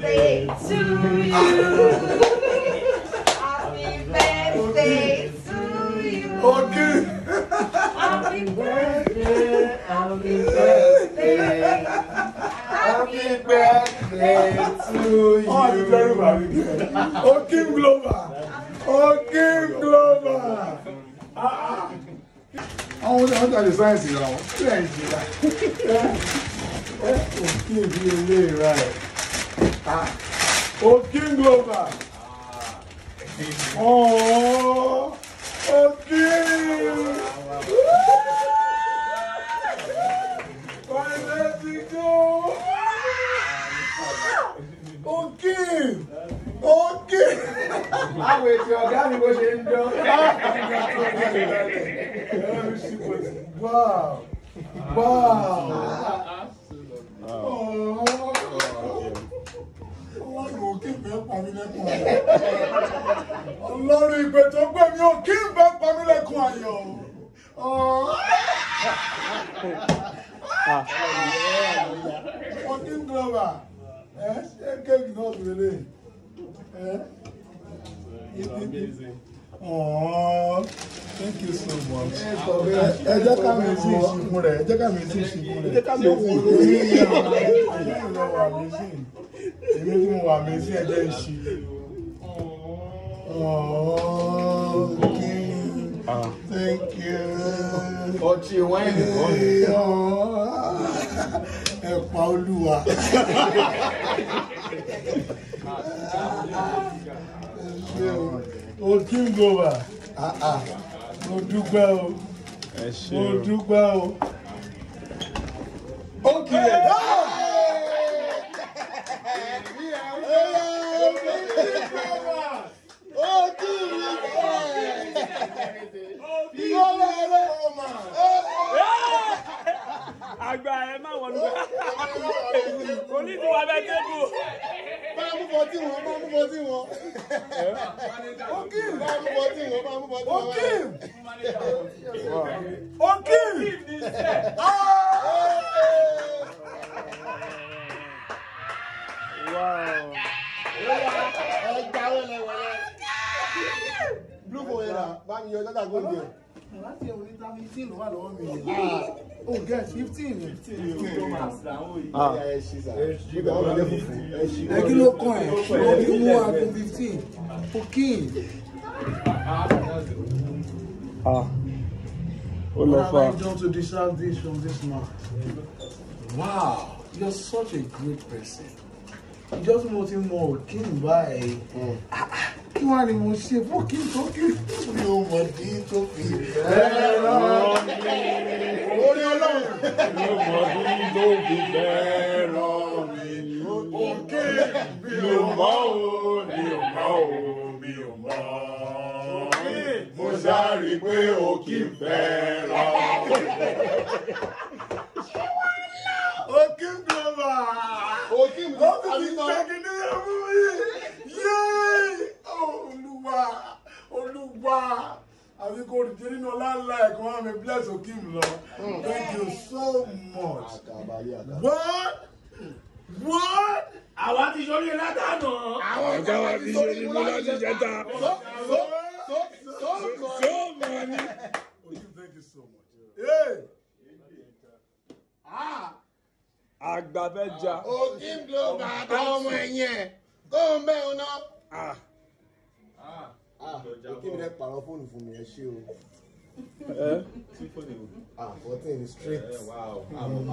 birthday to you. Happy birthday to you. Okay. Happy birthday. Happy birthday. Oh, Happy birthday oh, ah, ah. to oh, you. Oh, it's very bad. Oh, Kim Glover. Oh, Kim Glover. Ah. Àwọn ọ̀dọ́ ọ̀dọ́ àti sáyẹ̀nsì ra wọn. Bẹ́ẹ̀ ni ìjìyà. Ẹ kò kí èdè ilé rà ẹ̀. O King Glover. Oh, ok. King. My Mexico. O King. O King. Àwọn ètò ọ̀gá Wow. Wow. lẹ́kùn ayọ̀ ọlọ́run ìgbè tó gbé mi ò kí n bá pa mí lẹ́kùn ayọ̀ o. Ah. fourteen glover ẹ ṣé kéèkì náà ti rèé ẹ Oh, thank you so much. Ẹ jẹ́ ká mi sí ìṣìkún rẹ̀, ẹ jẹ́ ká mi sí ìṣìkún rẹ̀. Ẹ jẹ́ ká mi wò lórí ìyàwó èmi tí mo wà mí sí ẹjẹ́ ìṣe ọtí wáìnì kan ẹ̀pà olúwa o king over ah, ah. mo dúpẹ́ o mo dúpẹ́ o. àgbà ẹ má wọnú onídùú wa bẹ tébù. máa mú bọ́tí wọn máa mú bọ́tí wọn. Okim máa mú bọ́tí wọn máa mú bọ́tí wọn. Okim Okim ẹgbàá wẹlẹ wẹlẹ blue boy, yẹn na bá mi yọ dada gold yẹn. Ah, ẹ̀wọ̀n níta fifteen ló wà lọ́wọ́ mi yìí o get fifteen ni. Ah. ẹ kí ló kàn ẹ́ fifteen o kín. Ah. ó What have I done to deserve this from this man? Wow, you're such a great person. Just mo ti mọ òkín kí wá ni mo ṣe fún kí n tó kí mi ò mọ̀ ní tó fi bẹ́ẹ̀rọ mi orí ọlọ́run mi ò mọ̀ ní tó fi bẹ́ẹ̀rọ mi òkè mi ò mọ̀ o mi ò mọ̀ o mi ò mọ̀ mo sáré pé o kì í fẹ́ràn. Okim Glover! Okim Glover! Okim Glover! wọ́n mi bless Okim lọ. Thank you so much. What? What? Àwa ti sori látànà. Àwọn ọ̀gá wa ti sori mú láti jẹta. So so, so Okim thank you so much. Hey. Ah. Àgbàbẹ́jà. Okim ló bàbá ọmọ ẹ̀yìn ẹ̀ kó ń bẹ́ òun náà. Okim rẹ̀ pàrọ̀ fóònù fún mi ẹ ṣé o. Two eh? forty. Ah, fourteen is eh, wow. I'm mm.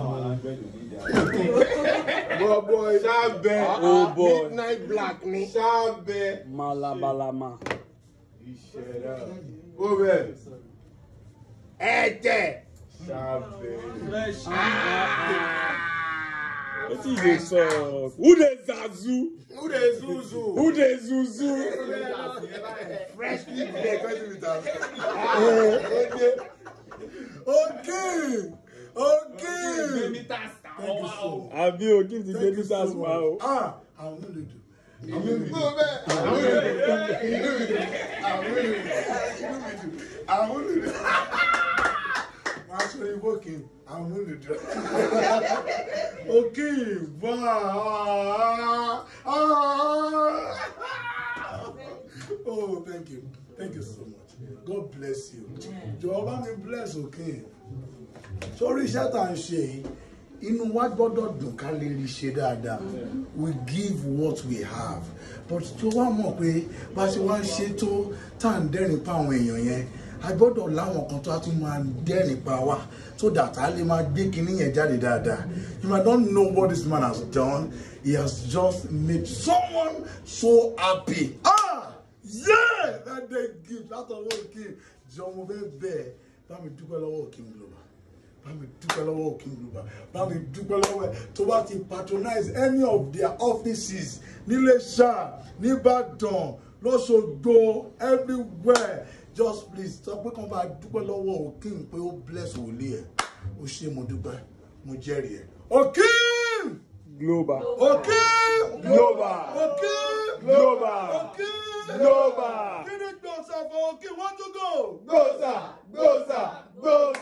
boy, Shabbe. Eh? Ah, oh boy. Midnight black ni. Shabbe. Malabalama. You shut up. Oh man. Ẹ̀jẹ̀. Shabbe wetin you dey talk who des zazu who des zuzu who des zuzu fresh leaf dey come with am okay okay okay thank you so much abi o give the baby tax ma o ah i wan dey do. Àwọn olùdó. Àwọn olùdó working. I'm going to do okay, wow. oh, thank you. Thank you so much. God bless you. Jehovah me bless, okay? Sorry, iṣẹ́ tá à ń ṣe yìí, inú wa gbọ́dọ̀ dùn that lè We give what we have. But to one more way, but ṣe wá to ṣe tó tá à ń dẹ́rìn pa àwọn èèyàn a gbọ́dọ̀ láwọn kan tó a tún máa dẹ́rìn pa wá so that a lè máa gbé kinní yẹn jáde dáadáa if I don't know what this man has done he has just made someone so happy ah yeah that dey give that one ọwọ́ òkè jọmọ bẹ́ẹ̀ bẹ́ẹ̀ bá mi dúpẹ́ lọ́wọ́ òkè ń lò wá bá mi dúpẹ́ lọ́wọ́ King Global bá mi dúpẹ́ lọ́wọ́ ẹ̀ tó bá ti patronize any of their offices níléṣà níbàdàn lọ́sọ̀gbọ̀ everywhere just please sọ pé kàn bá dúpẹ́ lọ́wọ́ Okim pé ó bless òòlì ẹ̀ ó ṣe mo dúpẹ́ mo jẹ́rìí ẹ̀ Okim global Okim global Okim global Okim global kí ni gbọ̀nsà for Okim wọ́n tún gò gbọ̀nsà gbọ̀nsà gbọ̀nsà.